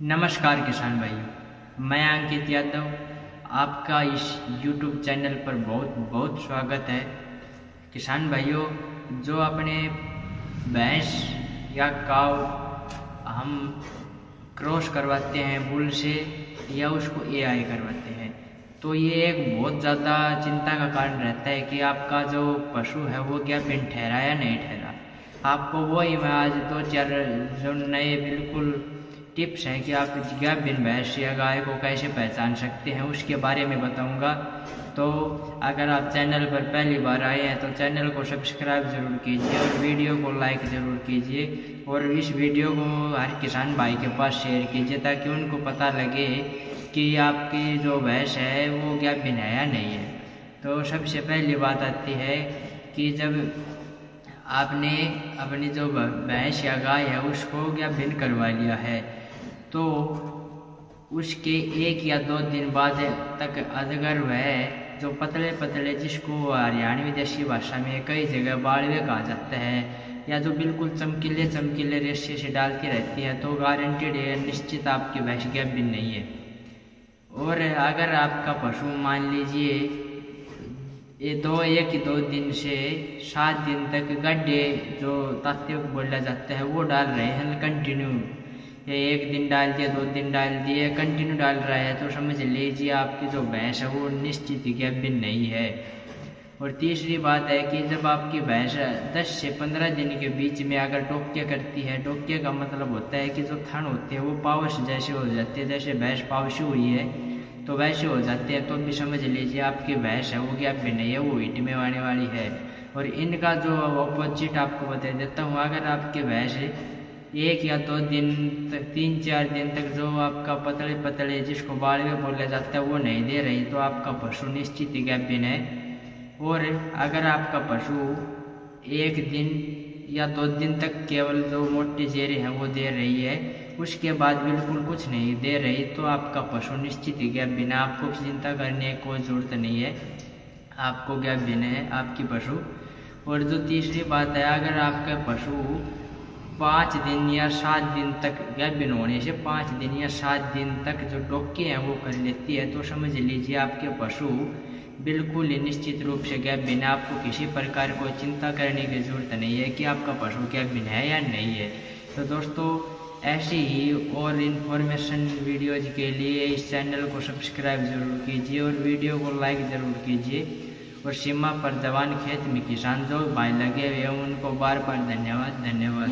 नमस्कार किसान भाइयों, मैं अंकित यादव, आपका इस YouTube चैनल पर बहुत बहुत स्वागत है। किसान भाइयों, जो अपने भैंस या काव हम क्रॉस करवाते हैं बुल से या उसको एआई करवाते हैं तो ये एक बहुत ज़्यादा चिंता का कारण रहता है कि आपका जो पशु है वो क्या पिन ठहरा या नहीं ठहरा। आपको वो आज दो चार जो नए बिल्कुल टिप्स हैं कि आप गैप बिन भैंस या गाय को कैसे पहचान सकते हैं, उसके बारे में बताऊँगा। तो अगर आप चैनल पर पहली बार आए हैं तो चैनल को सब्सक्राइब ज़रूर कीजिए और वीडियो को लाइक ज़रूर कीजिए और इस वीडियो को हर किसान भाई के पास शेयर कीजिए ताकि उनको पता लगे कि आपकी जो भैंस है, वो क्या बिन है या नहीं है। तो सबसे पहली बात आती है कि जब आपने अपनी जो भैंस या गाय है, उसको क्या बिन करवा लिया है तो उसके एक या दो दिन बाद तक अगर वह जो पतले पतले जिसको हरियाणवी देशी भाषा में कई जगह बाड़वे कहा जाता है, या जो बिल्कुल चमकीले चमकीले रेशे से डालती रहती है तो गारंटेड है निश्चित आपकी भैंस गैप भी नहीं है। और अगर आपका पशु मान लीजिए, ये दो, एक दो दिन से सात दिन तक गड्ढे जो तात्विक बोला जाता है, वो डाल रहे हैं कंटिन्यू ये एक दिन डाल दिया, दो दिन डाल दिए कंटिन्यू डाल रहा है तो समझ लीजिए आपकी जो भैंस है, वो निश्चित गैबिन नहीं है। और तीसरी बात है कि जब आपकी भैंस 10 से 15 दिन के बीच में अगर टोक्य करती है, टोक्य का मतलब होता है कि जो थन होते हैं, वो पावश जैसे हो जाते हैं, जैसे भैंस पावशी हुई है तो वैसे हो जाते हैं तो भी समझ लीजिए आपकी भैंस है, वो गैप भी नहीं है, वो हीट में आने वाली है। और इनका जो अपोजिट आपको बता देता हूँ, अगर आपकी भैंस एक या दो दिन तक, तीन, चार दिन तक जो आपका पतले पतले जिसको बाड़वे बोला जाता है वो नहीं दे रही तो आपका पशु निश्चित ही गैपिन है। और अगर आपका पशु एक दिन या दो दिन तक केवल जो मोटे जेरे हैं वो दे रही है, उसके बाद बिल्कुल कुछ नहीं दे रही तो आपका पशु निश्चित ही गैप बिना आपको चिंता करने की कोई ज़रूरत नहीं है। आपको गैप बिना है, आपकी पशु। और जो तीसरी बात है, अगर आपका पशु पाँच दिन या सात दिन तक गैबिन होने से पाँच दिन या सात दिन तक जो डोके हैं, वो कर लेती है। तो समझ लीजिए आपके पशु बिल्कुल ही निश्चित रूप से गैप है। आपको किसी प्रकार को चिंता करने की ज़रूरत नहीं है कि आपका पशु गैप बिन है या नहीं है। तो दोस्तों, ऐसी ही और इन्फॉर्मेशन वीडियोज़ के लिए इस चैनल को सब्सक्राइब ज़रूर कीजिए और वीडियो को लाइक ज़रूर कीजिए। और सीमा पर जवान खेत में किसान लोग भाई लगे हुए उनको बार बार धन्यवाद धन्यवाद।